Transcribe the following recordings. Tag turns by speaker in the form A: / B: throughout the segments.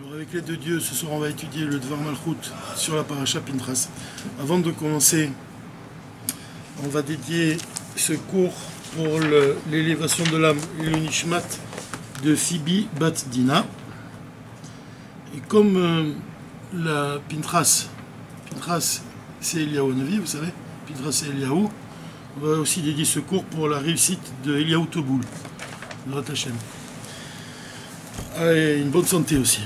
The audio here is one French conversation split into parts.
A: Alors avec l'aide de Dieu, ce soir on va étudier le Dvar Malchut sur la paracha Pintras. Avant de commencer, on va dédier ce cours pour l'élévation de l'âme et le Nishmat de Phoebe Bat Dina. Et comme euh, la Pintras, Pintras c'est Eliaou Navi, vous savez, Pintras c'est Eliaou, on va aussi dédier ce cours pour la réussite de Eliaou Toboul, de. Ah, et une bonne santé aussi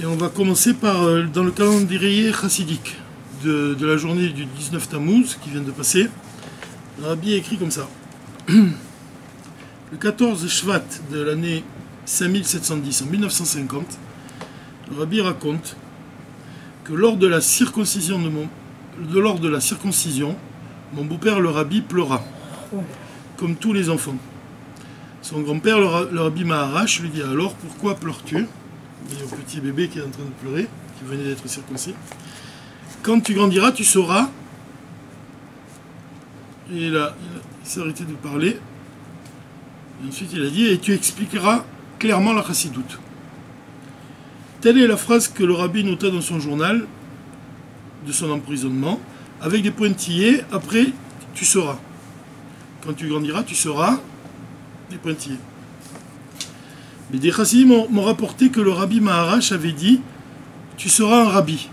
A: Et on va commencer par, euh, dans le calendrier chassidique de, de la journée du 19 Tammuz qui vient de passer. Le rabbi écrit comme ça. Le 14 Shvat de l'année 5710, en 1950, le rabbi raconte que lors de la circoncision de mon, de- lors de la circoncision, mon beau-père le rabbi pleura, comme tous les enfants. Son grand-père, le, ra- le rabbi Maharash, lui dit alors pourquoi pleures-tu? Au petit bébé qui est en train de pleurer, qui venait d'être circoncis. Quand tu grandiras, tu sauras. Et a- il s'est arrêté de parler. Et ensuite, il a dit et tu expliqueras clairement la chassidoute. Telle est la phrase que le rabbi nota dans son journal de son emprisonnement, avec des pointillés. Après, tu sauras. Quand tu grandiras, tu sauras pointillés. Mais des chassidim m'ont rapporté que le rabbi Maharash avait dit Tu seras un rabbi.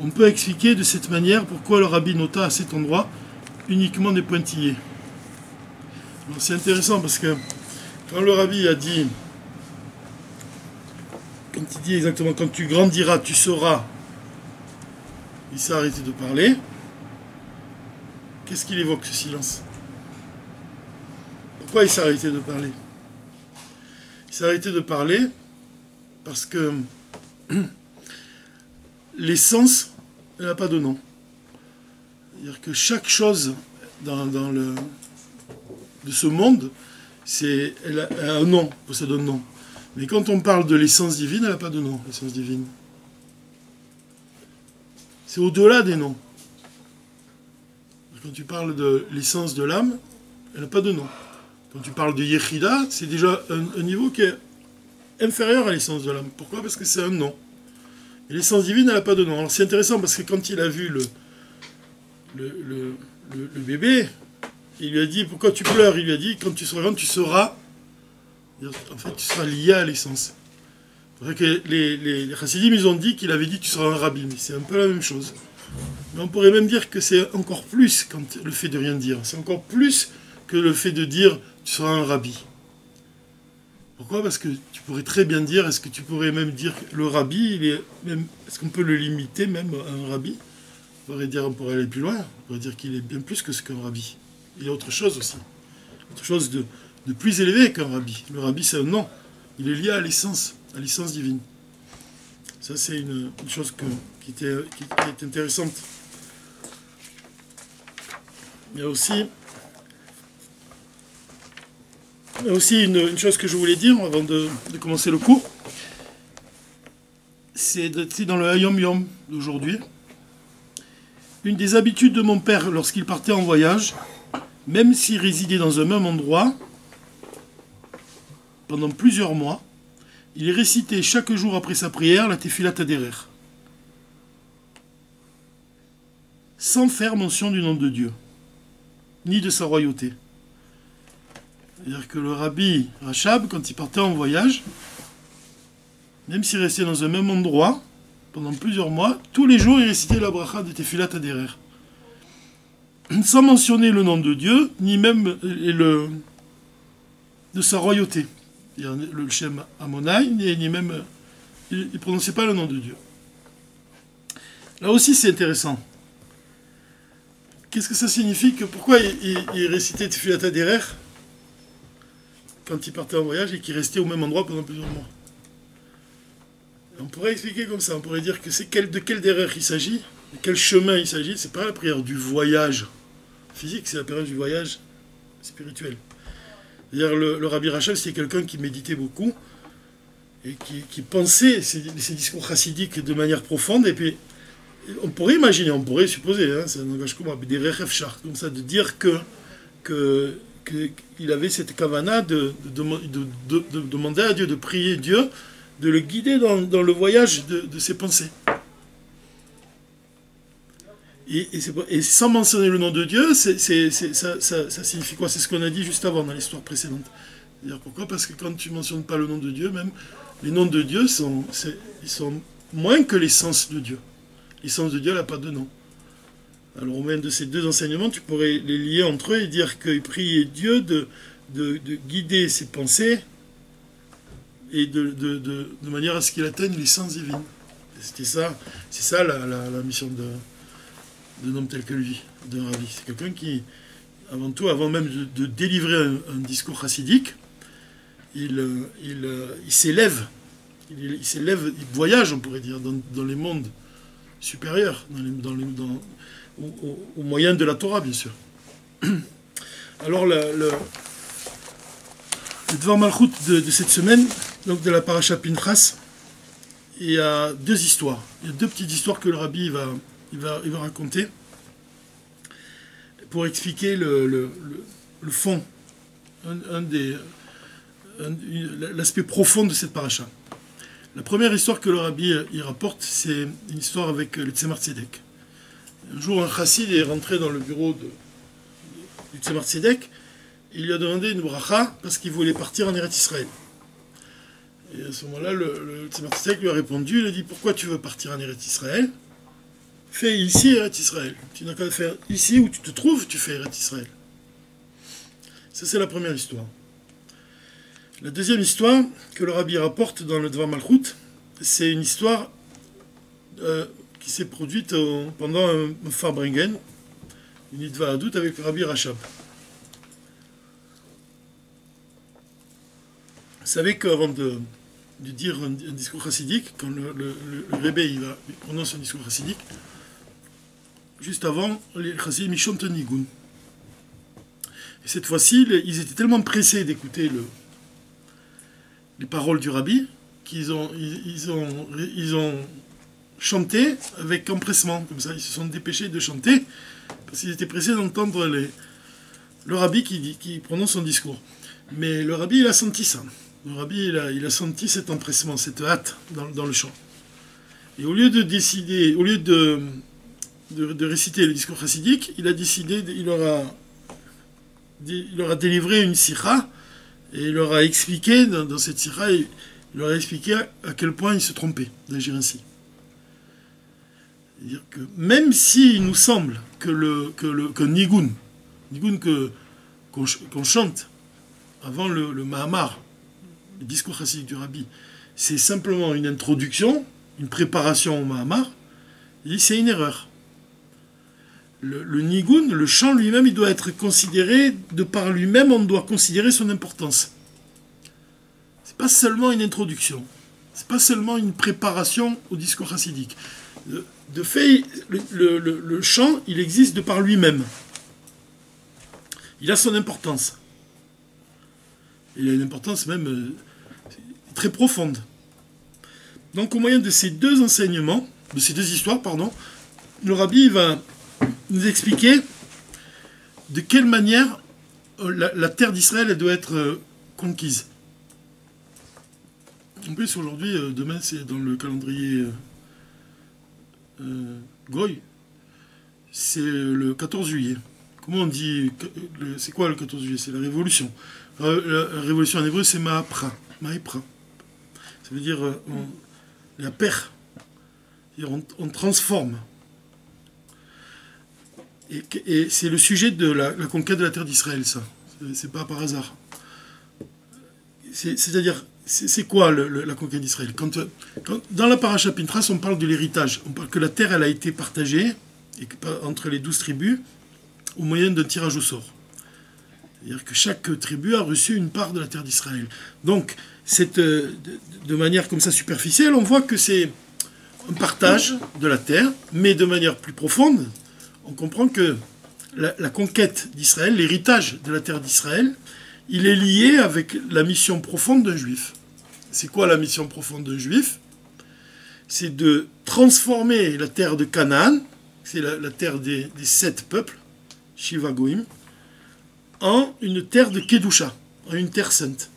A: On peut expliquer de cette manière pourquoi le rabbi nota à cet endroit uniquement des pointillés. C'est intéressant parce que quand le rabbi a dit, quand il dit exactement quand tu grandiras, tu sauras, il s'est arrêté de parler. Qu'est-ce qu'il évoque ce silence? Pourquoi il s'est arrêté de parler? Il s'est arrêté de parler parce que l'essence, elle n'a pas de nom. C'est-à-dire que chaque chose de ce monde, elle a un nom, possède un nom. Mais quand on parle de l'essence divine, elle n'a pas de nom, l'essence divine. C'est au-delà des noms. Quand tu parles de l'essence de l'âme, elle n'a pas de nom. Quand tu parles de Yechida, c'est déjà un, niveau qui est inférieur à l'essence de l'âme. Pourquoi? Parce que c'est un nom. Et l'essence divine, elle n'a pas de nom. Alors c'est intéressant parce que quand il a vu le, le, le, bébé, il lui a dit Pourquoi tu pleures? Il lui a dit Quand tu seras grand, tu seras. En fait, tu seras lié à l'essence. Que les, les, chassidim, ils ont dit qu'il avait dit Tu seras un rabbi. Mais c'est un peu la même chose. Mais on pourrait même dire que c'est encore plus quand le fait de rien dire. C'est encore plus que le fait de dire Tu seras un rabbi. Pourquoi? Parce que tu pourrais très bien dire, est-ce que tu pourrais même dire que le rabbi, il est même, est-ce qu'on peut le limiter même à un rabbi? On pourrait dire, on pourrait aller plus loin, on pourrait dire qu'il est bien plus que ce qu'un rabbi. Il y a autre chose aussi, autre chose de, plus élevé qu'un rabbi. Le rabbi, c'est un nom, il est lié à l'essence, à l'essence divine. Ça, c'est une, chose qui, est intéressante. Il y a aussi aussi une, chose que je voulais dire avant de, commencer le cours. C'est dans le Hayom Yom d'aujourd'hui. Une des habitudes de mon père lorsqu'il partait en voyage, même s'il résidait dans un même endroit, pendant plusieurs mois, il récitait chaque jour après sa prière la Tefillah Taderer. Sans faire mention du nom de Dieu, ni de sa royauté. C'est-à-dire que le rabbi Rachab, quand il partait en voyage, même s'il restait dans un même endroit, pendant plusieurs mois, tous les jours il récitait la bracha de Tefillat Aderer. Sans mentionner le nom de Dieu, ni même euh, le, de sa royauté. Le Shem Amonai, ni, même. euh, Il ne prononçait pas le nom de Dieu. Là aussi c'est intéressant. Qu'est-ce que ça signifie que Pourquoi il, récitait Tefillat Aderer quand il partait en voyage et qu'il restait au même endroit pendant plusieurs mois. On pourrait expliquer comme ça, on pourrait dire que c'est quel, de quelle erreur il s'agit, de quel chemin il s'agit, c'est pas la prière du voyage physique, c'est la prière du voyage spirituel. C'est-à-dire le, le Rabbi Rachel, c'était quelqu'un qui méditait beaucoup et qui, qui pensait ses, discours chassidiques de manière profonde, et puis on pourrait imaginer, on pourrait supposer, hein, c'est un langage commun, des rechefchar, comme ça, de dire que, que qu'il avait cette kavana de, de, demander à Dieu, de prier Dieu, de le guider dans, le voyage de, ses pensées. Et, sans mentionner le nom de Dieu, ça, signifie quoi? C'est ce qu'on a dit juste avant dans l'histoire précédente. pourquoi? Parce que quand tu mentionnes pas le nom de Dieu, même les noms de Dieu sont, sont moins que l'essence de Dieu. L'essence de Dieu n'a pas de nom. Alors au même de ces deux enseignements, tu pourrais les lier entre eux et dire qu'il priait Dieu de, de, guider ses pensées et de, manière à ce qu'il atteigne l'essence divine. C'était ça, c'est ça la, la, mission d'un homme tel que lui, de Ravi. C'est quelqu'un qui, avant tout, avant même de, délivrer un, discours chassidique, il, il, il s'élève, il, s'élève, il voyage, on pourrait dire, dans, les mondes supérieurs, au, moyen de la Torah, bien sûr. Alors, le, le, le Malchut de, cette semaine, donc de la paracha Pinchas, il y a deux histoires. Il y a deux petites histoires que le rabbi va, il va, il va raconter pour expliquer le, le, fond, un, des, l'aspect profond de cette paracha. La première histoire que le rabbi il rapporte, c'est une histoire avec le Tzemar Tzedek. Un jour, un chassid est rentré dans le bureau de, du Tzemar. Il lui a demandé une bracha parce qu'il voulait partir en Eretz Israël. Et à ce moment-là, le, le Tzemar lui a répondu, il a dit, pourquoi tu veux partir en Eretz Israël? Fais ici Eretz Israël. Tu n'as qu'à faire ici où tu te trouves, tu fais Eretz Israël. Ça, c'est la première histoire. La deuxième histoire que le rabbi rapporte dans le Dvar Malchut, c'est une histoire euh, qui s'est produite pendant un, Farbringen, une Idva Adout avec Rabbi Rachab. Vous savez qu'avant de, dire un, discours chassidique, quand le, le, il, va, prononce un discours chassidique, juste avant, les chassidim ils cette fois-ci, ils étaient tellement pressés d'écouter les paroles du rabbi qu'ils ont, ils ont, ils ont chanter avec empressement, comme ça. Ils se sont dépêchés de chanter parce qu'ils étaient pressés d'entendre les... le rabbi qui, prononce son discours. Mais le rabbi, il a senti ça. Le rabbi, il a, senti cet empressement, cette hâte dans, le chant. Et au lieu de décider, au lieu de, réciter le discours chassidique, il a décidé, il leur a, il leur délivré une sira et il leur a expliqué, dans, cette sira, il leur a expliqué à quel point il se trompait d'agir ainsi. Même s'il nous semble que le, que le que Nigun, qu'on, chante avant le, Mahamar, le discours chassidique du Rabbi, c'est simplement une introduction, une préparation au Mahamar, c'est une erreur. Le, le, Nigun, le chant lui-même, il doit être considéré, de par lui-même, on doit considérer son importance. C'est pas seulement une introduction, c'est pas seulement une préparation au discours chassidique de fait, le, chant, il existe de par lui-même. Il a son importance. Il a une importance même euh, très profonde. Donc au moyen de ces deux enseignements, de ces deux histoires, pardon, le rabbi va nous expliquer de quelle manière euh, la, terre d'Israël doit être euh, conquise. En plus, aujourd'hui, demain, c'est dans le calendrier euh, Goy, c'est le 14 juillet. Comment on dit C'est quoi le 14 juillet? C'est la révolution. Euh, la, révolution en hébreu, c'est Maapra. Maipra. Ça veut dire euh, la paix. On, on, transforme. Et, c'est le sujet de la, conquête de la terre d'Israël, ça. C'est pas par hasard. C'est-à-dire, c'est quoi la conquête d'Israël? Dans la paracha Pintras, on parle de l'héritage. On parle que la terre elle a été partagée entre les douze tribus au moyen d'un tirage au sort. C'est-à-dire que chaque tribu a reçu une part de la terre d'Israël. Donc, cette, de, manière comme ça superficielle, on voit que c'est un partage de la terre, mais de manière plus profonde, on comprend que la conquête d'Israël, l'héritage de la terre d'Israël, il est lié avec la mission profonde d'un juif. C'est quoi la mission profonde d'un juif? C'est de transformer la terre de Canaan, c'est la, terre des, sept peuples, Shiva Goim, en une terre de Kedusha, en une terre sainte.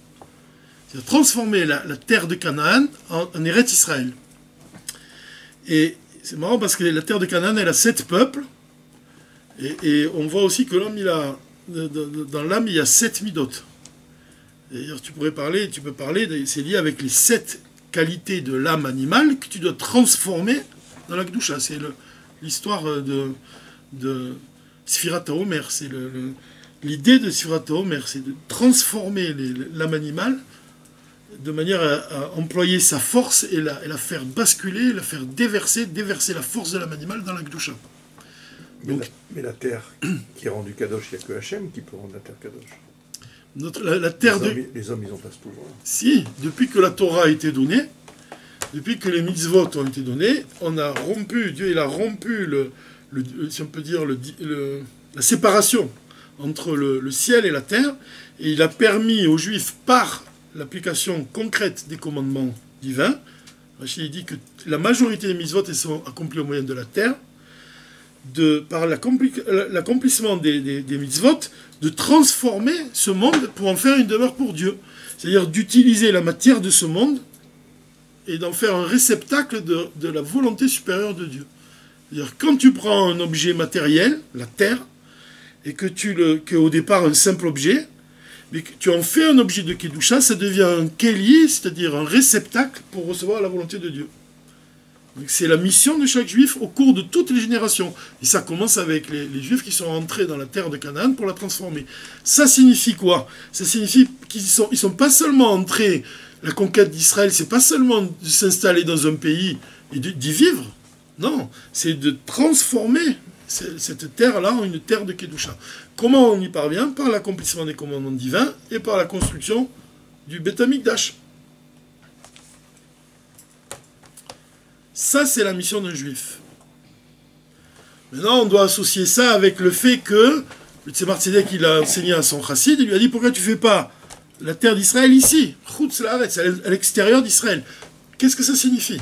A: C'est-à-dire transformer la, terre de Canaan en, en Israël. Et c'est marrant parce que la terre de Canaan, elle a sept peuples. Et, on voit aussi que l'homme, il a, dans l'âme, il y a sept midotes. D'ailleurs, tu pourrais parler, tu peux parler, c'est lié avec les sept qualités de l'âme animale que tu dois transformer dans la Gdusha. C'est l'histoire de, de Sfirat Omer. C'est l'idée de Sfirat Omer, c'est de transformer l'âme animale de manière à, employer sa force et la, la, faire basculer, la faire déverser, déverser la force de l'âme animale dans la Gdusha.
B: Mais, la, terre qui est rendue Kadosh, il n'y a que Hachem qui peut rendre la terre Kadosh.
A: Notre, la, terre
B: les,
A: de...
B: les hommes, ils n'ont pas ce pouvoir.
A: Si, depuis que la Torah a été donnée, depuis que les mitzvot ont été donnés, on a rompu, Dieu il a rompu, le, si on peut dire, le, la séparation entre le, ciel et la terre, et il a permis aux Juifs, par l'application concrète des commandements divins, Rachid dit que la majorité des mitzvot sont accomplies au moyen de la terre, par l'accomplissement des, des, mitzvot, de transformer ce monde pour en faire une demeure pour Dieu. C'est-à-dire d'utiliser la matière de ce monde et d'en faire un réceptacle de, la volonté supérieure de Dieu. C'est-à-dire quand tu prends un objet matériel, la terre, et que tu le, que au départ un simple objet, mais que tu en fais un objet de Kedusha, ça devient un kéli, c'est-à-dire un réceptacle pour recevoir la volonté de Dieu. C'est la mission de chaque juif au cours de toutes les générations. Et ça commence avec les, juifs qui sont entrés dans la terre de Canaan pour la transformer. Ça signifie quoi? Ça signifie qu'ils sont, ils sont pas seulement entrés, la conquête d'Israël, c'est pas seulement de s'installer dans un pays et d'y vivre. Non, c'est de transformer cette terre-là en une terre de Kedusha. Comment on y parvient? Par l'accomplissement des commandements divins et par la construction du Beth Ça, c'est la mission d'un juif. Maintenant, on doit associer ça avec le fait que le Tzemar Tzedek, il a enseigné à son chassid, il lui a dit pourquoi tu ne fais pas la terre d'Israël ici? Chutz à l'extérieur d'Israël. Qu'est-ce que ça signifie?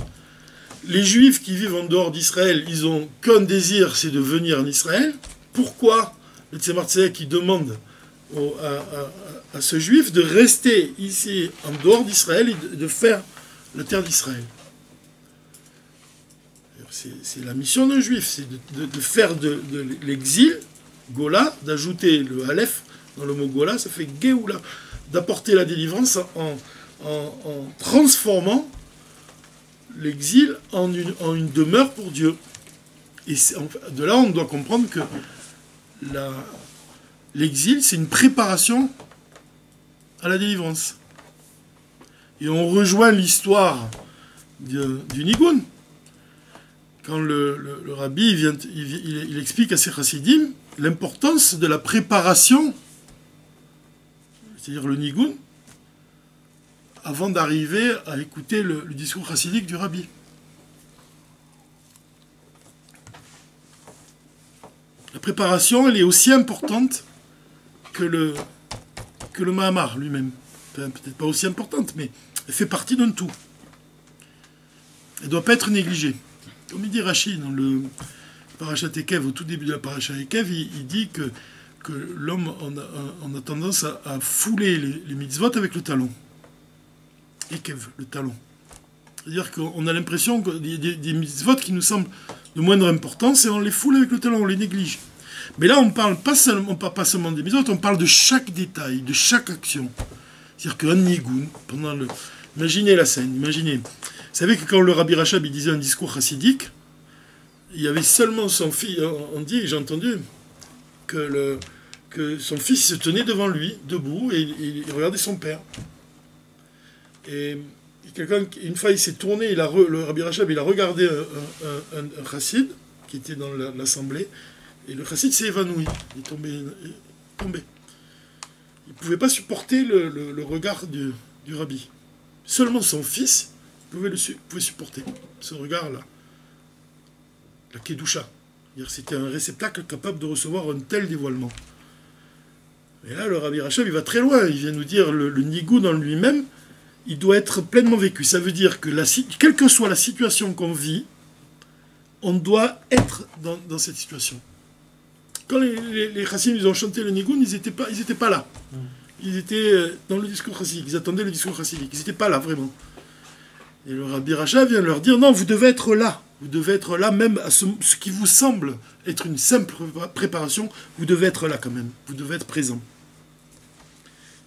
A: Les juifs qui vivent en dehors d'Israël, ils ont qu'un désir, c'est de venir en Israël. Pourquoi le Tzemar Tzedek, demande à, ce juif de rester ici en dehors d'Israël et de faire la terre d'Israël? C'est la mission d'un juif, c'est de, faire de, l'exil, Gola, d'ajouter le Aleph dans le mot Gola, ça fait Geoula, d'apporter la délivrance en, transformant l'exil en une, demeure pour Dieu. Et de là, on doit comprendre que l'exil, c'est une préparation à la délivrance. Et on rejoint l'histoire du Nigun quand le, rabbi vient, il, explique à ses chassidim l'importance de la préparation, c'est-à-dire le nigun, avant d'arriver à écouter le, discours chassidique du rabbi. La préparation, elle est aussi importante que le, que le Mahamar lui-même. Peut-être pas aussi importante, mais elle fait partie d'un tout. Elle ne doit pas être négligée. Comme il dit Rachid dans le Parachat Ekev, au tout début de la Parachat Ekev, il, dit que, l'homme a, a, tendance à, fouler les, mitzvot avec le talon. Ekev, le talon. C'est-à-dire qu'on a l'impression qu'il y a des, mitzvot qui nous semblent de moindre importance et on les foule avec le talon, on les néglige. Mais là, on parle pas seulement, parle pas seulement des mitzvot, on parle de chaque détail, de chaque action. C'est-à-dire qu'un nigoun, pendant le... Imaginez la scène, imaginez savez que quand le Rabbi Rachab disait un discours chassidique, il y avait seulement son fils, on dit, j'ai entendu, que, son fils se tenait devant lui, debout, et il, regardait son père. Et quelqu'un, une fois, il s'est tourné, le Rabbi Rachab, il a regardé un, un, chassid qui était dans l'assemblée, et le chassid s'est évanoui, il est tombé. Il, tombé. il ne pouvait pas supporter le, regard du, du rabbi. Seulement son fils pouvez, le, pouvez supporter ce regard-là. La Kedusha. C'était un réceptacle capable de recevoir un tel dévoilement. Et là, le Rabbi Rachab, il va très loin. Il vient nous dire le, le nigou dans lui-même, il doit être pleinement vécu. Ça veut dire que, la, quelle que soit la situation qu'on vit, on doit être dans, cette situation. quand les, les, les Chassidim, ils ont chanté le Nigoun, ils n'étaient pas, ils étaient pas là. Ils étaient euh, dans le discours chassidique, ils attendaient le discours chassidique, ils n'étaient pas là vraiment. Et le Rabbi Racha vient leur dire non, vous devez être là. Vous devez être là, même à ce, qui vous semble être une simple prépa- préparation, vous devez être là quand même. Vous devez être présent.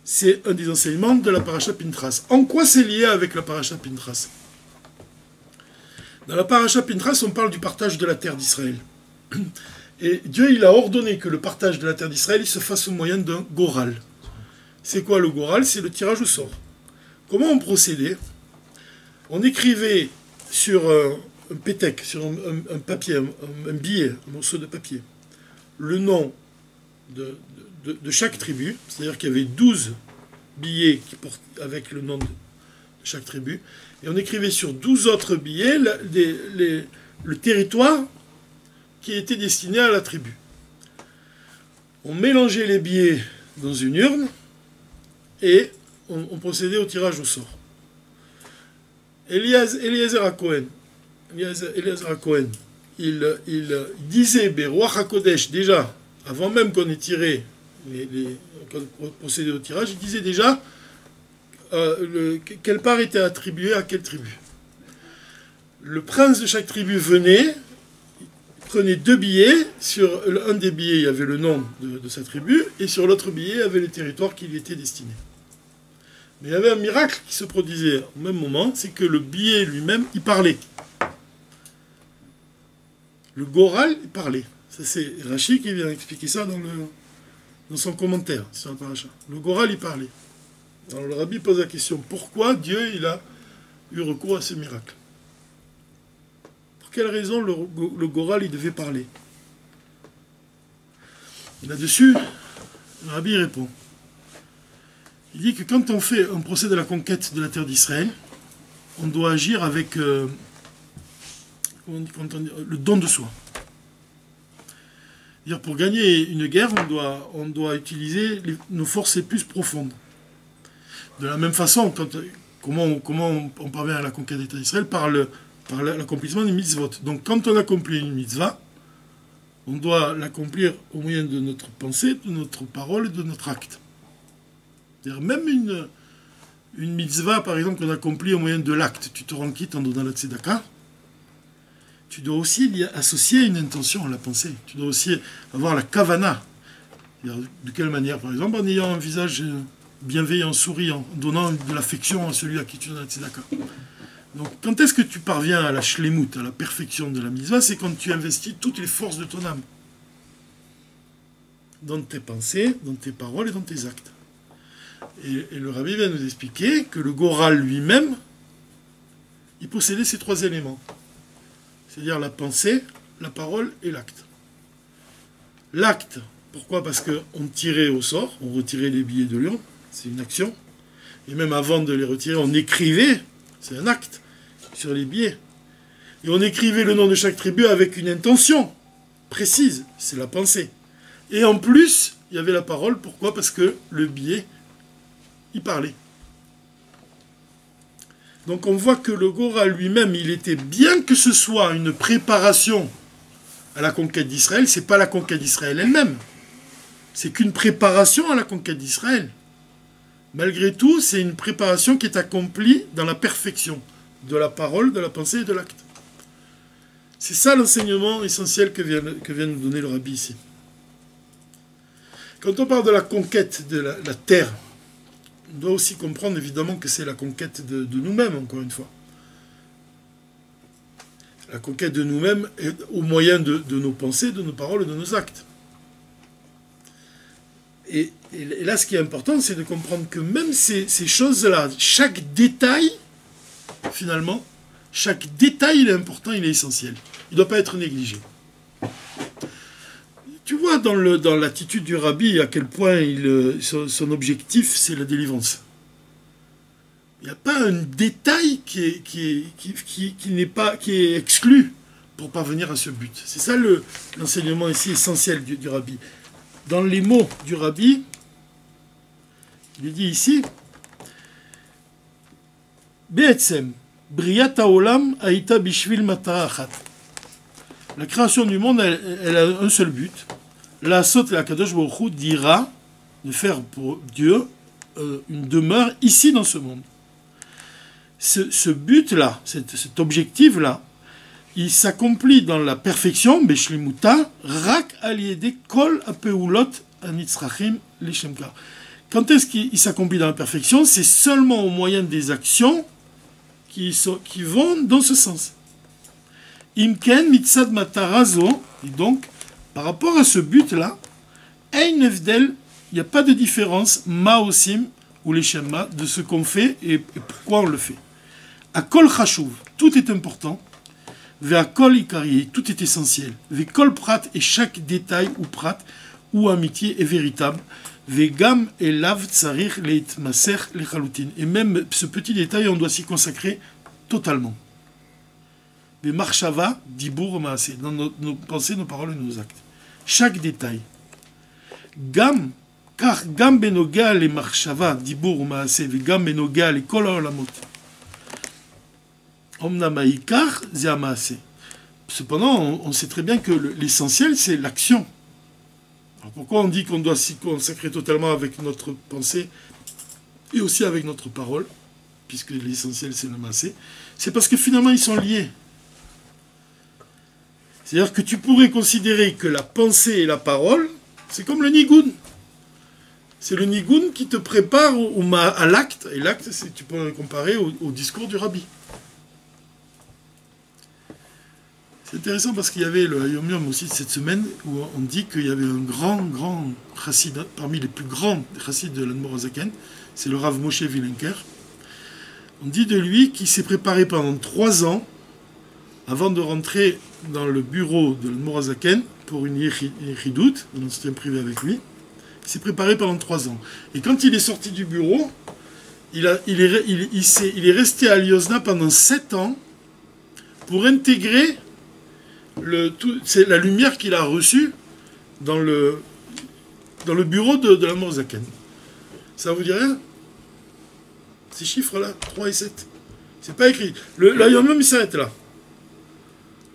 A: C'est un des enseignements de la paracha Pintras. En quoi c'est lié avec la paracha Pintras? Dans la paracha Pintras, on parle du partage de la terre d'Israël. Et Dieu, il a ordonné que le partage de la terre d'Israël se fasse au moyen d'un goral. C'est quoi le goral? C'est le tirage au sort. Comment on procédait? On écrivait sur un, pétec, sur un, papier, un, billet, un morceau de papier, le nom de, chaque tribu, c'est-à-dire qu'il y avait 12 billets avec le nom de chaque tribu, et on écrivait sur 12 autres billets le territoire qui était destiné à la tribu. On mélangeait les billets dans une urne et on procédait au tirage au sort. Eliezer à il, disait HaKodesh, déjà, avant même qu'on ait tiré, les, procédé au tirage, il disait déjà euh, le- quelle part était attribuée à quelle tribu. Le prince de chaque tribu venait, prenait deux billets. Sur un des billets, il y avait le nom de, de sa tribu, et sur l'autre billet, il y avait le territoire qui lui était destiné. Mais il y avait un miracle qui se produisait au même moment, c'est que le billet lui-même, il parlait. Le Goral, il parlait. Ça, c'est Rachid qui vient expliquer ça dans, son commentaire sur la paracha. Le Goral, il parlait. Alors le rabbi pose la question pourquoi Dieu il a eu recours à ce miracle? Pour quelle raison le, le Goral il devait parler? Là-dessus, le rabbi répond. Il dit que quand on fait un procès de la conquête de la terre d'Israël, on doit agir avec euh, le don de soi. C'est-à-dire, pour gagner une guerre, on doit, utiliser nos forces les plus profondes. De la même façon, comment, on, parvient à la conquête d'État d'Israël Par le- par l'accomplissement des mitzvot. Donc quand on accomplit une mitzvah, on doit l'accomplir au moyen de notre pensée, de notre parole et de notre acte. Même une, une mitzvah, par exemple, qu'on accomplit au moyen de l'acte, tu te rends quitte en donnant la tzedaka, tu dois aussi y associer une intention à la pensée. Tu dois aussi avoir la kavana. De quelle manière Par exemple, en ayant un visage bienveillant, souriant, en donnant de l'affection à celui à qui tu donnes la tzedaka. Donc, quand est-ce que tu parviens à la shlemut, à la perfection de la mitzvah? C'est quand tu investis toutes les forces de ton âme. Dans tes pensées, dans tes paroles et dans tes actes. Et, le rabbi vient nous expliquer que le Goral lui-même, il possédait ces trois éléments. C'est-à-dire la pensée, la parole et l'acte. L'acte, pourquoi? Parce qu'on tirait au sort, on retirait les billets de Lyon, c'est une action. Et même avant de les retirer, on écrivait, c'est un acte, sur les billets. Et on écrivait le nom de chaque tribu avec une intention précise, c'est la pensée. Et en plus, il y avait la parole, pourquoi? Parce que le billet, il parlait. Donc on voit que le Gora lui-même, il était bien que ce soit une préparation à la conquête d'Israël, c'est pas la conquête d'Israël elle-même. C'est qu'une préparation à la conquête d'Israël. Malgré tout, c'est une préparation qui est accomplie dans la perfection de la parole, de la pensée et de l'acte. C'est ça l'enseignement essentiel que vient, que nous donner le rabbi ici. Quand on parle de la conquête de la, terre, doit aussi comprendre évidemment que c'est la conquête de, nous-mêmes, encore une fois. La conquête de nous-mêmes au moyen de, nos pensées, de nos paroles, de nos actes. Et, et là, ce qui est important, c'est de comprendre que même ces, ces choses-là, chaque détail, finalement, chaque détail, il est important, il est essentiel. Il ne doit pas être négligé. Tu vois dans, l'attitude du rabbi à quel point il, euh, son, objectif, c'est la délivrance. Il n'y a pas un détail qui est, n'est pas, qui est exclu pour parvenir à ce but. C'est ça le, l'enseignement ici essentiel du, rabbi. Dans les mots du rabbi, il dit ici, Be'etzem, haolam aïta bishvil. La création du monde, elle a un seul but. La Sot la Kadosh Baruch dira de faire pour Dieu euh, une demeure ici dans ce monde. Ce, but-là, cet, objectif-là, il s'accomplit dans la perfection. Quand est-ce qu'il s'accomplit dans la perfection? C'est seulement au moyen des actions qui, qui vont dans ce sens. Donc, par rapport à ce but-là, il n'y a pas de différence, maosim ou les schémas, de ce qu'on fait et, pourquoi on le fait. À kol chashuv, tout est important. Vers kol ikari, tout est essentiel. Ve kol prat, et chaque détail ou prat, ou amitié est véritable. Vegam et lav tsarir leit maser Et même ce petit détail, on doit s'y consacrer totalement. Mais marchava, dibour maase, dans nos, pensées, nos paroles et nos actes. Chaque détail. Gam, car gam benoga le marchava, dibour maase, vegam benoga le kol olamot. Omnamaikar maase. Cependant, on sait très bien que l'essentiel, c'est l'action pourquoi on dit qu'on doit s'y consacrer totalement avec notre pensée et aussi avec notre parole, puisque l'essentiel c'est le massé? C'est parce que finalement ils sont liés. C'est-à-dire que tu pourrais considérer que la pensée et la parole, c'est comme le nigun. C'est le nigun qui te prépare à l'acte, et l'acte, tu peux le comparer au discours du rabbi. C'est intéressant parce qu'il y avait le Yom Yom aussi cette semaine où on dit qu'il y avait un grand, grand chassid, parmi les plus grands chassids de l'Anmorazaken, c'est le Rav Moshe Vilenker. On dit de lui qu'il s'est préparé pendant trois ans avant de rentrer dans le bureau de l'Anmorazaken pour une Yichidout, un entretien privé avec lui. Il s'est préparé pendant trois ans. Et quand il est sorti du bureau, il, est, resté à Liosna pendant sept ans pour intégrer la lumière qu'il a reçue dans le, bureau de, de la Morzaken. Ça vous dit rien? Ces chiffres-là, 3 et 7. C'est pas écrit. Le, là, même, il s'arrête là.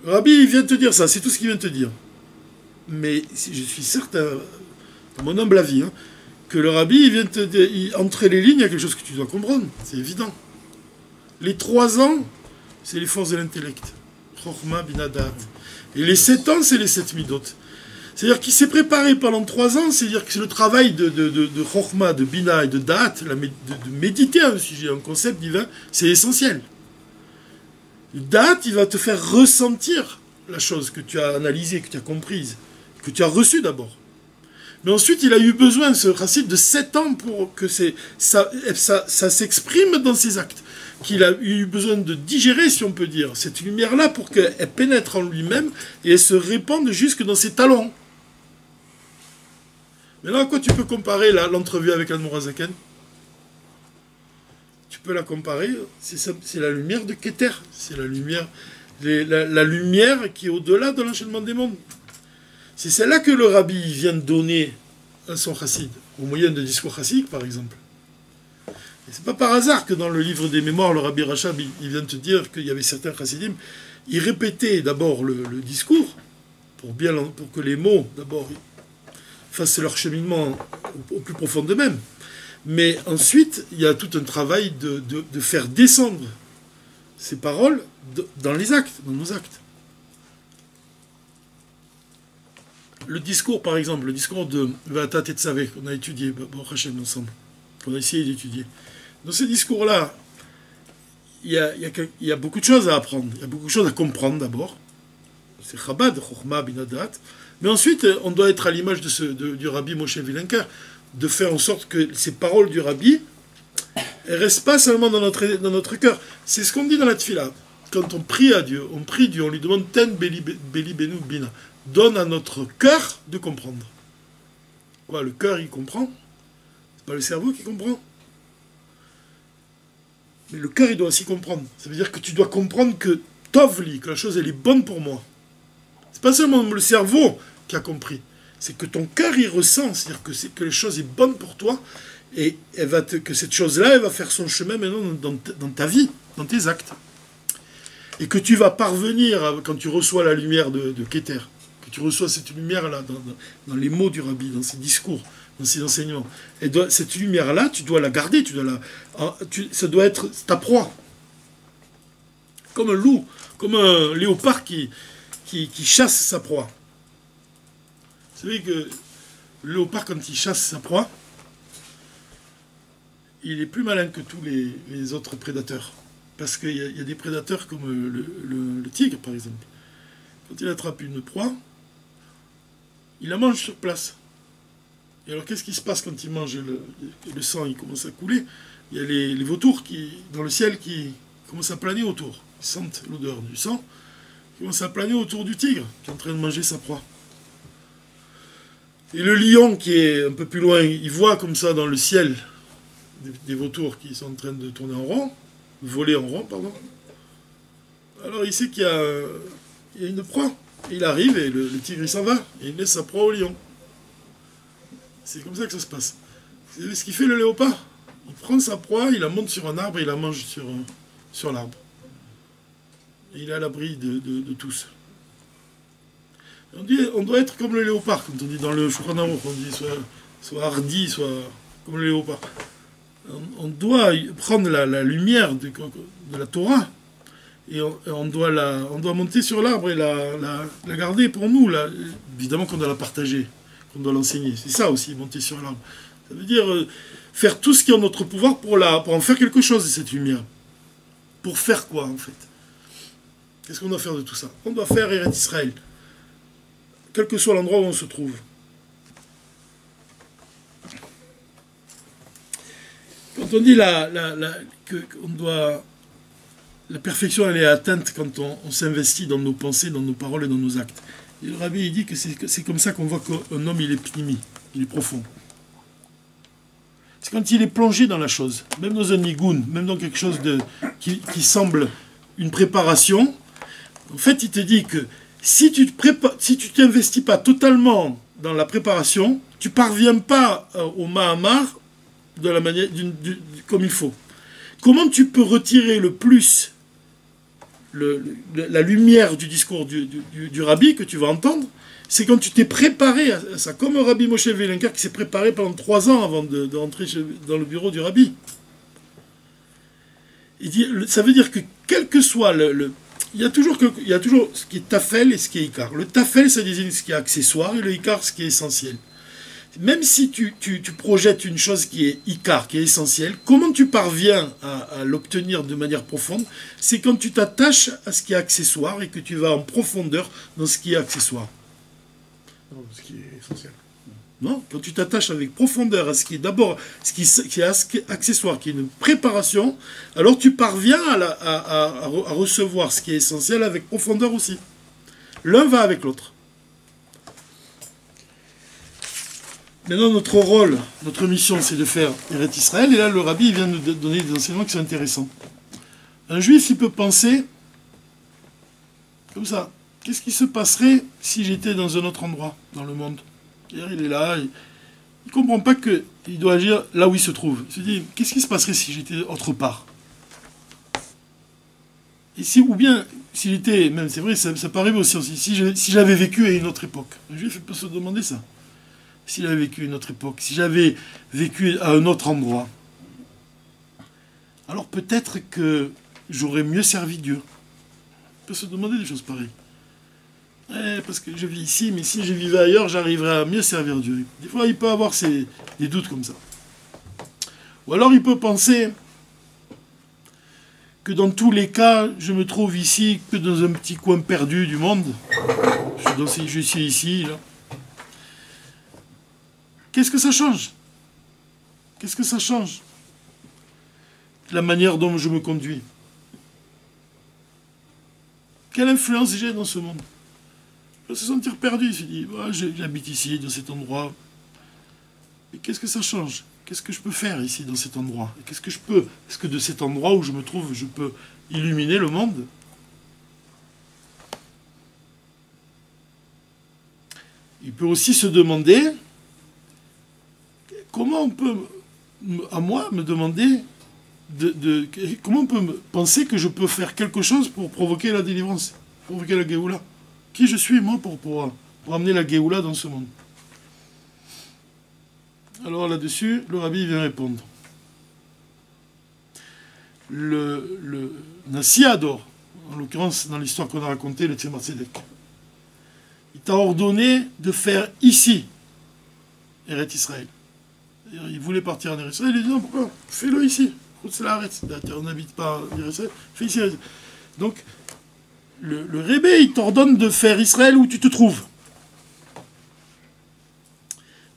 A: Rabbi, il vient te dire ça, c'est tout ce qu'il vient te dire. Mais je suis certain, dans mon humble avis, hein, que le Rabbi, il vient te dire, entre les lignes, il y a quelque chose que tu dois comprendre, c'est évident. Les trois ans, c'est les forces de l'intellect. Et les sept ans, c'est les sept midot. C'est-à-dire qu'il s'est préparé pendant trois ans, c'est-à-dire que c'est le travail de, de, de, de de Bina et de Dat, de, méditer un sujet, un concept divin, c'est essentiel. Dat, il va te faire ressentir la chose que tu as analysée, que tu as comprise, que tu as reçue d'abord. Mais ensuite, il a eu besoin, ce racine, de sept ans pour que ça, s'exprime dans ses actes qu'il a eu besoin de digérer, si on peut dire, cette lumière-là pour qu'elle pénètre en lui-même et elle se répande jusque dans ses talons. Maintenant, à quoi tu peux comparer l'entrevue avec Morazaken Tu peux la comparer, c'est la lumière de Keter, c'est la lumière, la, lumière qui est au-delà de l'enchaînement des mondes. C'est celle-là que le rabbi vient de donner à son chassid, au moyen de discours chassidique par exemple. Et c'est pas par hasard que dans le livre des mémoires, le Rabbi Rachab, il, vient de te dire qu'il y avait certains chassidim, ils répétaient d'abord le, discours, pour, bien, pour que les mots, d'abord, fassent leur cheminement au, plus profond d'eux-mêmes. Mais ensuite, il y a tout un travail de, faire descendre ces paroles dans les actes, dans nos actes. Le discours, par exemple, le discours de Vata Tetsavé, qu'on a étudié, Hachem ensemble, qu'on a essayé d'étudier. Dans ce discours-là, il y, a, beaucoup de choses à apprendre, il y a beaucoup de choses à comprendre d'abord. C'est Chabad, Chochma, Binadat. Mais ensuite, on doit être à l'image de du rabbi Moshe Vilenker, de faire en sorte que ces paroles du rabbi ne restent pas seulement dans notre, dans notre cœur. C'est ce qu'on dit dans la tfila. Quand on prie à Dieu, on prie Dieu, on lui demande Ten Beli, beli Benu Bina. Donne à notre cœur de comprendre. Quoi, le cœur, il comprend C'est pas le cerveau qui comprend mais le cœur, il doit aussi comprendre. Ça veut dire que tu dois comprendre que Tovli, que la chose, elle est bonne pour moi. C'est pas seulement le cerveau qui a compris. C'est que ton cœur, il ressent. C'est-à-dire que, que la chose est bonne pour toi. Et elle va que cette chose-là, elle va faire son chemin maintenant dans, dans ta vie, dans tes actes. Et que tu vas parvenir, quand tu reçois la lumière de, de Keter, que tu reçois cette lumière-là dans, les mots du rabbi, dans ses discours, dans ses enseignements. Et cette lumière-là, tu dois la garder, tu dois la, ça doit être ta proie. Comme un loup, comme un léopard qui, chasse sa proie. Vous savez que le léopard, quand il chasse sa proie, il est plus malin que tous les, autres prédateurs. Parce qu'il y, a des prédateurs comme le, tigre, par exemple. Quand il attrape une proie, il la mange sur place. Et alors, qu'est-ce qui se passe quand il mange le, sang? Il commence à couler. Il y a les, vautours qui, dans le ciel qui commencent à planer autour. Ils sentent l'odeur du sang. Ils commencent à planer autour du tigre qui est en train de manger sa proie. Et le lion qui est un peu plus loin, il voit comme ça dans le ciel des, vautours qui sont en train de tourner en rond, voler en rond, pardon. Alors il sait qu'il y, a une proie. il arrive et le, tigre il s'en va. Et il laisse sa proie au lion. C'est comme ça que ça se passe. C'est ce qu'il fait le léopard. Il prend sa proie, il la monte sur un arbre et il la mange sur, sur l'arbre. Et il est à l'abri de, tous. On, dit, on doit être comme le léopard, quand on dit dans le Shukran on dit soit, soit hardi, soit comme le léopard on doit prendre la, lumière de, la Torah et on, doit la, on doit monter sur l'arbre et la, garder pour nous. évidemment qu'on doit la partager, qu'on doit l'enseigner. C'est ça aussi, monter sur l'arbre. Ça veut dire euh, faire tout ce qui est en notre pouvoir pour, la, pour en faire quelque chose de cette lumière. Pour faire quoi en fait? Qu'est-ce qu'on doit faire de tout ça? On doit faire Eretz Israël, quel que soit l'endroit où on se trouve. Quand on dit que doit, la perfection elle est atteinte quand on, s'investit dans nos pensées, dans nos paroles et dans nos actes. Et le rabbi il dit que c'est comme ça qu'on voit qu'un homme il est pnimi, il est profond. C'est quand il est plongé dans la chose, même dans un nigoun, même dans quelque chose qui, semble une préparation. En fait, il te dit que si tu si t'investis pas totalement dans la préparation, tu parviens pas euh, au Mahamar comme il faut. Comment tu peux retirer le plus la lumière du discours du, rabbi que tu vas entendre? C'est quand tu t'es préparé à ça, comme rabbi Moshe Velenka qui s'est préparé pendant trois ans avant de, rentrer dans le bureau du rabbi. Ça veut dire que quel que soit le, il y a toujours ce qui est tafel et ce qui est ikar. Le tafel, ça désigne ce qui est accessoire et le ikar, ce qui est essentiel même si tu, projettes une chose qui est icar, qui est essentielle, comment tu parviens à, l'obtenir de manière profonde? C'est quand tu t'attaches à ce qui est accessoire et que tu vas en profondeur dans ce qui est accessoire.
B: Non, ce qui est essentiel.
A: Quand tu t'attaches avec profondeur à ce qui est d'abord ce qui, est accessoire, qui est une préparation, alors tu parviens à recevoir ce qui est essentiel avec profondeur aussi. L'un va avec l'autre. Maintenant, notre rôle, notre mission, c'est de faire Eret Israël. Et là, le rabbi vient nous donner des enseignements qui sont intéressants. Un juif, il peut penser comme ça. Qu'est-ce qui se passerait si j'étais dans un autre endroit dans le monde? Il est là, il ne comprend pas qu'il doit agir là où il se trouve. Il se dit, qu'est-ce qui se passerait si j'étais autre part? Et ou bien, s'il était, même c'est vrai, ça, ça peut arriver aussi, si j'avais vécu à une autre époque. Un juif peut se demander ça si j'avais vécu une autre époque, si j'avais vécu à un autre endroit, alors peut-être que j'aurais mieux servi Dieu. On peut se demander des choses pareilles. Parce que je vis ici, mais si je vivais ailleurs, j'arriverais à mieux servir Dieu. Des fois, il peut avoir des doutes comme ça. Ou alors, il peut penser que dans tous les cas, je me trouve ici que dans un petit coin perdu du monde. Je, suis ici, là. Qu'est-ce que ça change? Qu'est-ce que ça change? La manière dont je me conduis. Quelle influence j'ai dans ce monde? Vais se sentir perdu. Je dis, j'habite ici, dans cet endroit. Mais qu'est-ce que ça change? Qu'est-ce que je peux faire ici, dans cet endroit? Qu'est-ce que je peux? Est-ce que de cet endroit où je me trouve, je peux illuminer le monde? Il peut aussi se demander comment on peut, à moi, me demander, de, comment on peut penser que je peux faire quelque chose pour provoquer la délivrance, provoquer la Géoula? Qui je suis, moi, pour, amener la Géoula dans ce monde Alors là-dessus, le rabbi vient répondre. Le, le en l'occurrence dans l'histoire qu'on a racontée, le Tzemar il t'a ordonné de faire ici Eret Israël. Il voulait partir en Eretz Israël, il dit non, pourquoi? Fais-le ici. On n'habite pas en Israël, fais ici. Donc, le, le il t'ordonne de faire Israël où tu te trouves.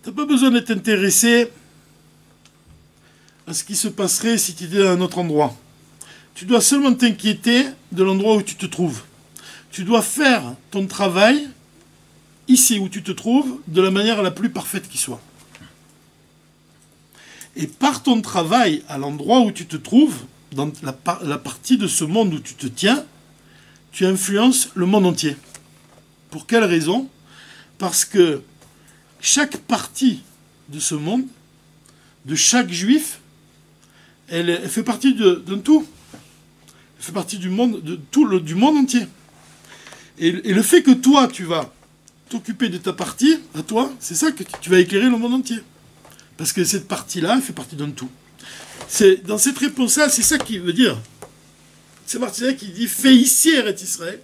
A: Tu n'as pas besoin d'être intéressé à ce qui se passerait si tu étais à un autre endroit. Tu dois seulement t'inquiéter de l'endroit où tu te trouves. Tu dois faire ton travail ici où tu te trouves de la manière la plus parfaite qui soit. Et par ton travail à l'endroit où tu te trouves, dans la, partie de ce monde où tu te tiens, tu influences le monde entier. Pour quelle raison? Parce que chaque partie de ce monde, de chaque juif, elle, fait partie d'un tout. Elle fait partie du monde, de tout le, du monde entier. Et, le fait que toi, tu vas t'occuper de ta partie, à toi, c'est ça que tu vas éclairer le monde entier. Parce que cette partie-là, fait partie d'un tout. Dans cette réponse-là, c'est ça qui veut dire. C'est Martinez qui dit fais ici Eret Israël.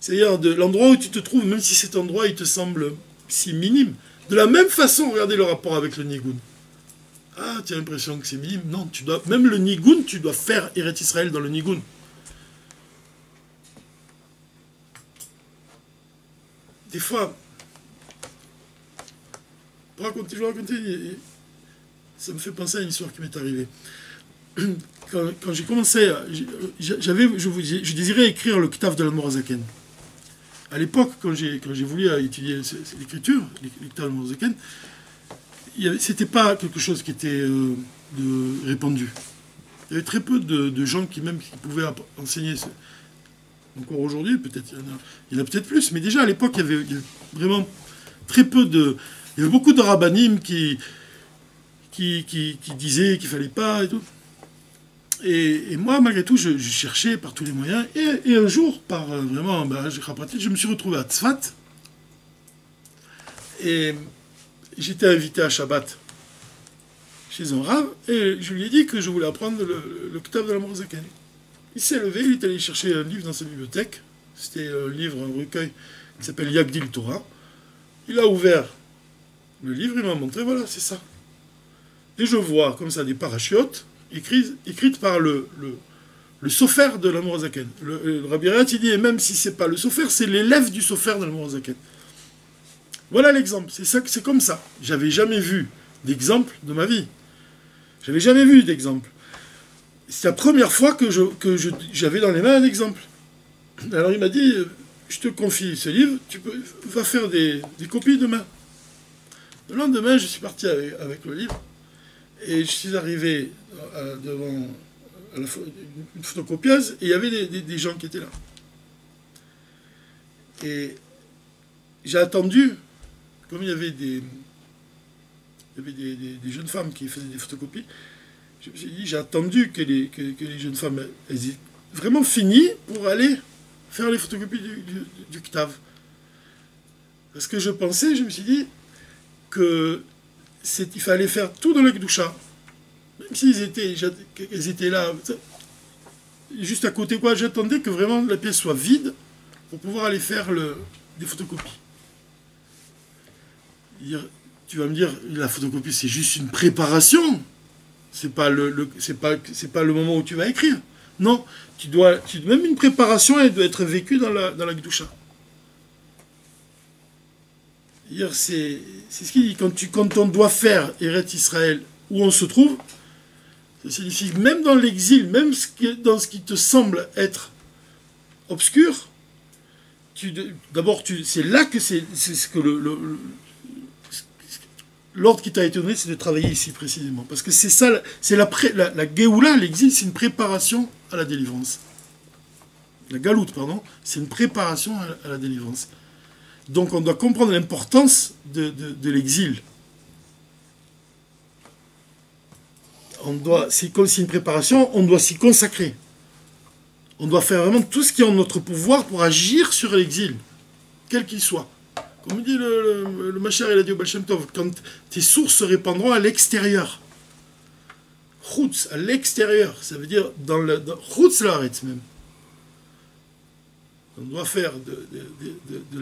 A: C'est-à-dire de l'endroit où tu te trouves, même si cet endroit il te semble si minime. De la même façon, regardez le rapport avec le Nigun. Ah, tu as l'impression que c'est minime. Non, tu dois, même le Nigun, tu dois faire Eret Israël dans le Nigun. Des fois, je vais raconter, ça me fait penser à une histoire qui m'est arrivée. Quand, j'ai commencé, j'avais, je, désirais écrire le Ktav de la Morazaken. À l'époque, quand j'ai, quand j'ai voulu étudier l'écriture, le de la Morazaken, c'était pas quelque chose qui était euh, de, répandu. Il y avait très peu de, gens qui même qui pouvaient enseigner. Encore aujourd'hui, peut-être il y en a, peut-être plus, mais déjà à l'époque, il y avait, vraiment très peu de. Il y avait beaucoup de rabbinim qui, qui, disaient qu'il fallait pas et tout. Et, moi, malgré tout, je, cherchais par tous les moyens. Et, un jour, par euh, vraiment, bah, je me suis retrouvé à Tzfat. Et j'étais invité à Shabbat chez un rave, et je lui ai dit que je voulais apprendre le, le de la Morzaken. Il s'est levé, il est allé chercher un livre dans sa bibliothèque. C'était un livre, un recueil qui s'appelle Yagdil Torah. Il a ouvert le livre, il m'a montré, voilà, c'est ça. Et je vois comme ça des parachutes écrites par le, le, le sofer de la Morzaken. Le, le Rabbi il dit, et même si c'est pas le sofer, c'est l'élève du sofer de la Morzaken. Voilà l'exemple. C'est ça, c'est comme ça. J'avais jamais vu d'exemple de ma vie. J'avais jamais vu d'exemple. C'est la première fois que, je, que j'avais dans les mains un exemple. Alors il m'a dit, euh, je te confie ce livre, tu peux, vas faire des, copies demain. Le lendemain, je suis parti avec, le livre et je suis arrivé euh, devant une photocopieuse et il y avait des gens qui étaient là. Et j'ai attendu comme il y avait des, des, jeunes femmes qui faisaient des photocopies, suis dit, j'ai attendu que les, jeunes femmes aient vraiment fini pour aller faire les photocopies du, du, KTAV. Parce que je pensais, je me suis dit, que il fallait faire tout dans le Gdoucha. Même s'ils étaient, étaient là, juste à côté, quoi, j'attendais que vraiment la pièce soit vide pour pouvoir aller faire le, des photocopies tu vas me dire, la photocopie, c'est juste une préparation. C'est pas le, c'est pas, c'est pas le moment où tu vas écrire. Non, tu dois, tu, même une préparation, elle doit être vécue dans la, dans la. C'est, ce qu'il dit. Quand, tu, quand on doit faire Eret Israël où on se trouve, ça signifie même dans l'exil, même dans ce qui te semble être obscur, d'abord, c'est là que c'est, ce que l'ordre qui t'a été donné, c'est de travailler ici précisément. Parce que c'est ça, c'est la, la, la l'exil, c'est une préparation à la délivrance. La galoute, pardon, c'est une préparation à, la délivrance. Donc on doit comprendre l'importance de, l'exil. On doit, c'est comme si une préparation, on doit s'y consacrer. On doit faire vraiment tout ce qui est en notre pouvoir pour agir sur l'exil, quel qu'il soit. Comme dit le, le, le Machar, il a dit au Baal Shem Tov, quand tes sources se répandront à l'extérieur. Chutz, à l'extérieur, ça veut dire dans le. Chutz l'arrête même. On doit faire de, de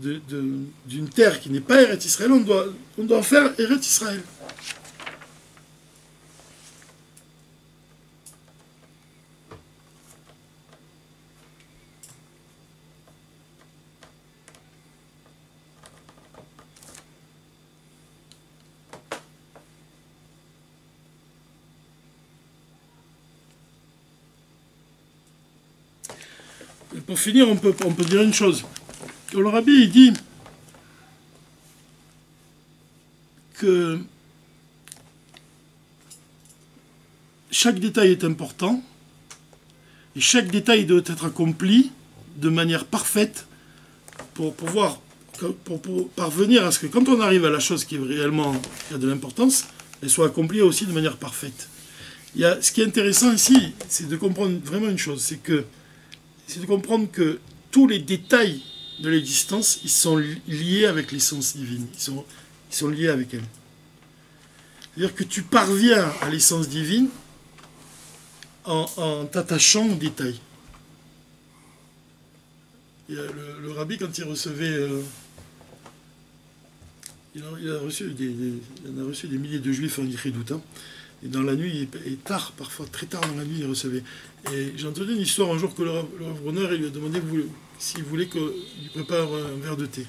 A: d'une terre qui n'est pas Eretz Israël, on doit, on doit faire Eretz Israël. pour finir, on peut, on peut dire une chose. Le rabbi, il dit que chaque détail est important et chaque détail doit être accompli de manière parfaite pour pouvoir pour, parvenir à ce que quand on arrive à la chose qui est réellement qui a de l'importance, elle soit accomplie aussi de manière parfaite. Il y a, ce qui est intéressant ici, c'est de comprendre vraiment une chose, c'est que c'est de comprendre que tous les détails de l'existence, ils sont liés avec l'essence divine. Ils sont, liés avec elle. C'est-à-dire que tu parviens à l'essence divine en, t'attachant aux détails. le, rabbi, quand il recevait. Euh, il, a, reçu des, a reçu des milliers de juifs en Ichidout. Hein, et dans la nuit, et tard, parfois très tard dans la nuit, il recevait. Et j'ai entendu une histoire un jour que le Brunner il lui a demandé s'il voulait qu'il prépare un verre de thé.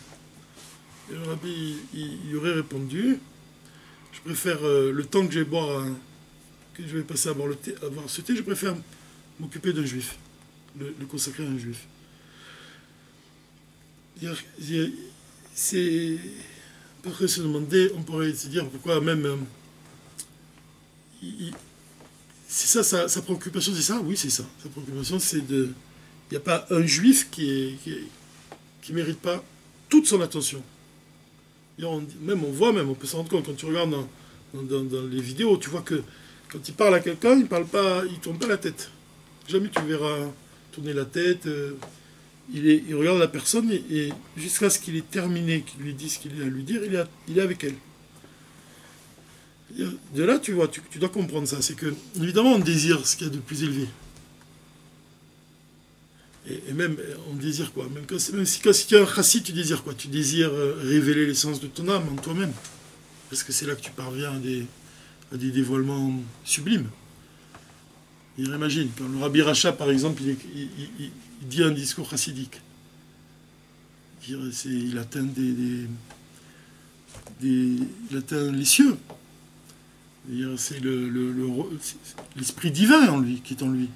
A: Et le rabbi, il, aurait répondu Je préfère euh, le temps que je vais boire, que je vais passer à boire, le thé, ce thé, je préfère m'occuper d'un juif, le, consacrer à un juif. C'est. Pourrait se demander, on pourrait se dire pourquoi même. Euh, c'est ça sa, préoccupation, c'est ça? Oui, c'est ça. Sa préoccupation, c'est de. Il n'y a pas un juif qui qui, mérite pas toute son attention. même on voit, même on peut s'en rendre compte quand tu regardes dans, les vidéos, tu vois que quand il parle à quelqu'un, il parle pas, il tourne pas la tête. Jamais tu verras tourner la tête. Euh, il, est, il regarde la personne et, jusqu'à ce qu'il ait terminé, qu'il lui dise ce qu'il a à lui dire, il est, il est avec elle. De là, tu vois, tu, dois comprendre ça. C'est que, évidemment, on désire ce qu'il y a de plus élevé. Et, même, on désire quoi? Même, si, quand, si tu es un chassid, tu désires quoi? Tu désires euh, révéler l'essence de ton âme en toi-même. Parce que c'est là que tu parviens à des, des dévoilements sublimes. Il imagine, quand le Rabbi Racha, par exemple, il, dit un discours chassidique. Il atteint des, des, il atteint les cieux. C'est l'esprit divin en lui, qui est en lui.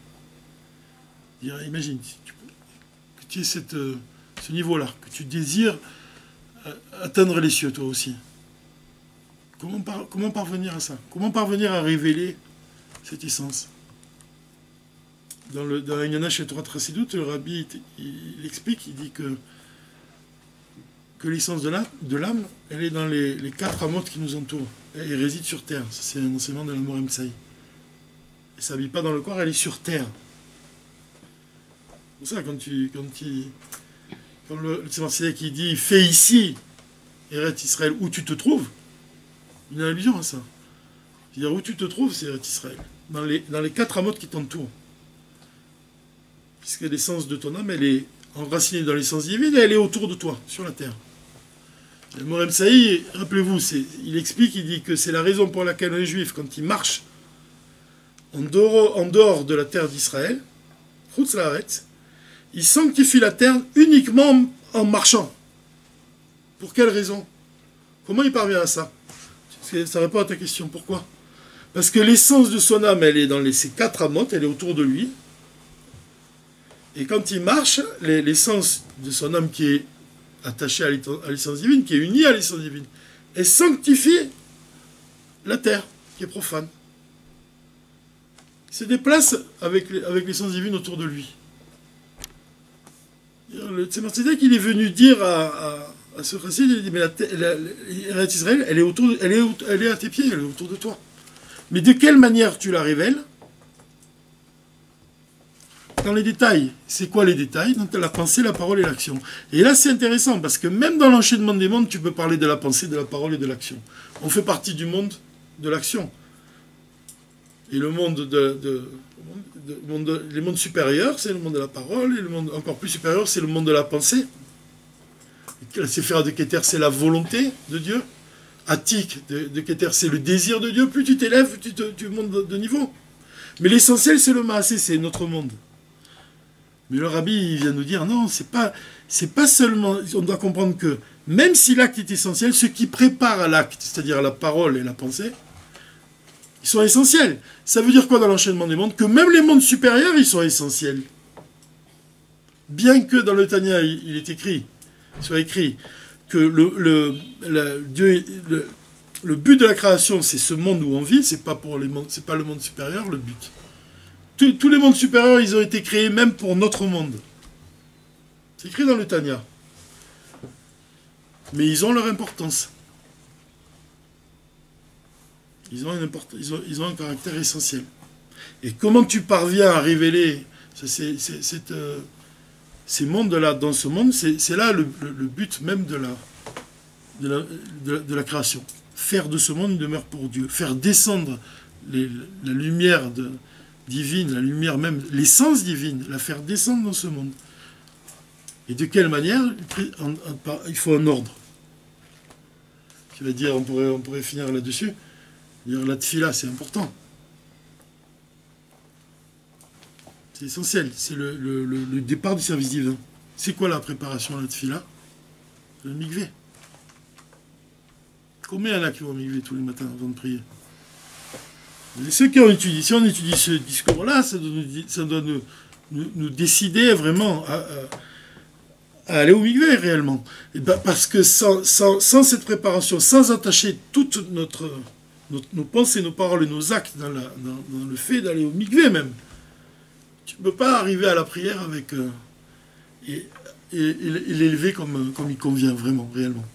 A: Imagine, que tu aies euh, ce niveau-là, que tu désires euh, atteindre les cieux toi aussi. Comment, parvenir à ça? Comment parvenir à révéler cette essence? Dans le dans Yana Torah le rabbi il, explique, il dit que, que l'essence de l'âme, elle est dans les, quatre amotes qui nous entourent elle réside sur Terre. C'est un enseignement de la Morem Saï. Elle s'habille pas dans le corps, elle est sur Terre. C'est pour ça, quand tu. Quand, tu, quand le, le qui dit Fais ici, Eret Israël, où tu te trouves, il y a une allusion à ça. C'est-à-dire où tu te trouves, c'est Eret Israël. Dans les, dans les quatre amotes qui t'entourent. Puisque l'essence de ton âme, elle est enracinée dans l'essence divine et elle est autour de toi, sur la terre. Le Morem rappelez-vous, il explique, il dit que c'est la raison pour laquelle un juif, quand il marche en dehors, de la terre d'Israël, il sanctifie la terre uniquement en marchant. Pour quelle raison? Comment il parvient à ça? Ça répond à ta question. Pourquoi? Parce que l'essence de son âme, elle est dans les, ces quatre amotes, elle est autour de lui. Et quand il marche, l'essence de son âme qui est attaché à l'essence divine, qui est uni à l'essence divine, et sanctifie la terre, qui est profane. Il se déplace avec, avec l'essence divine autour de lui. Le Tzemar qu'il est venu dire à, à, ce chassid, il dit, mais la, Israël, elle elle, elle est à tes pieds, elle est autour de toi. Mais de quelle manière tu la révèles? Dans les détails. C'est quoi les détails la pensée, la parole et l'action. Et là, c'est intéressant parce que même dans l'enchaînement des mondes, tu peux parler de la pensée, de la parole et de l'action. On fait partie du monde de l'action. Et le monde de, les mondes supérieurs, c'est le monde de la parole, et le monde encore plus supérieur, c'est le monde de la pensée. La séphira de Keter, c'est la volonté de Dieu. Attique de, de Keter, c'est le désir de Dieu. Plus tu t'élèves, tu, tu montes de niveau. Mais l'essentiel, c'est le Maasé, c'est notre monde. Mais le rabbi il vient nous dire non, c'est pas, pas seulement. On doit comprendre que même si l'acte est essentiel, ce qui prépare à l'acte, c'est-à-dire la parole et la pensée, ils sont essentiels. Ça veut dire quoi dans l'enchaînement des mondes? Que même les mondes supérieurs, ils sont essentiels. Bien que dans le Tanya, il, est écrit, soit écrit que le, but de la création, c'est ce monde où on vit, c'est pas pas le monde supérieur le but. Tous, les mondes supérieurs, ils ont été créés même pour notre monde. C'est écrit dans le Tanya. Mais ils ont leur importance. Ils ont, un caractère essentiel. Et comment tu parviens à révéler euh, ces mondes-là dans ce monde, c'est là le, but même de la, de création faire de ce monde une demeure pour Dieu, faire descendre la lumière divine, la lumière même, l'essence divine, la faire descendre dans ce monde. Et de quelle manière Il faut un ordre. Dire, on pourrait, finir là-dessus. Dire la tfila, c'est important. C'est essentiel. C'est le, départ du service divin. C'est quoi la préparation à la tfila Le migvé. Combien y en a qui vont migrer tous les matins avant de prier? Ceux qui ont si on étudie ce discours-là, ça doit, nous, décider vraiment à, aller au migvé réellement. Ben, parce que sans, cette préparation, sans attacher toutes nos pensées, nos paroles et nos actes dans, le fait d'aller au migvé même, tu ne peux pas arriver à la prière avec... Euh, et, l'élever comme il convient vraiment, réellement.